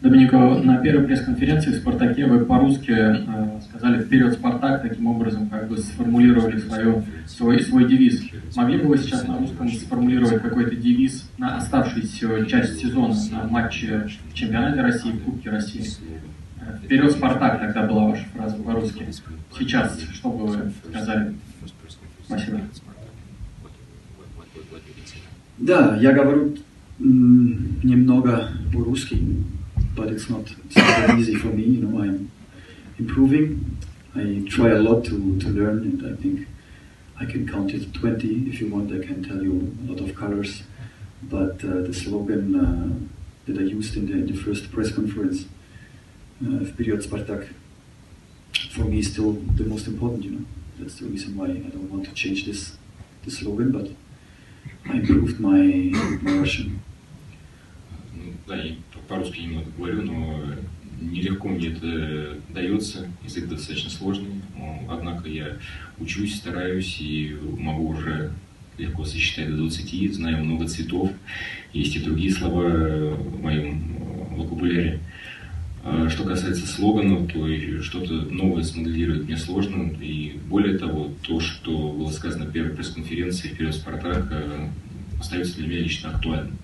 Доминико, на первой пресс-конференции в «Спартаке» вы по-русски э, сказали «Вперед, Спартак!», таким образом как бы сформулировали свое, свой, свой девиз. Могли бы вы сейчас на русском сформулировать какой-то девиз на оставшуюся часть сезона, на матче в чемпионате России, в Кубке России? «Вперед, Спартак!» тогда была ваша фраза по-русски. Сейчас, что бы вы сказали? Спасибо. Да, я говорю немного по-русски. But it's not, it's not easy for me. You know, I'm improving. I try a lot to, to learn, and I think I can count it 20 if you want. I can tell you a lot of colors. But uh, the slogan uh, that I used in the, in the first press conference, uh, Period Spartak, for me is still the most important. You know, that's the reason why I don't want to change this the slogan, but I improved my, my Russian. По-русски немного говорю, но нелегко мне это дается, язык достаточно сложный, однако я учусь, стараюсь и могу уже легко сосчитать до 20, знаю много цветов, есть и другие слова в моем вокабуляре. А что касается слоганов, то что-то новое смоделировать мне сложно. И более того, то, что было сказано в первой пресс-конференции «Вперед, Спартак», э, остается для меня лично актуальным.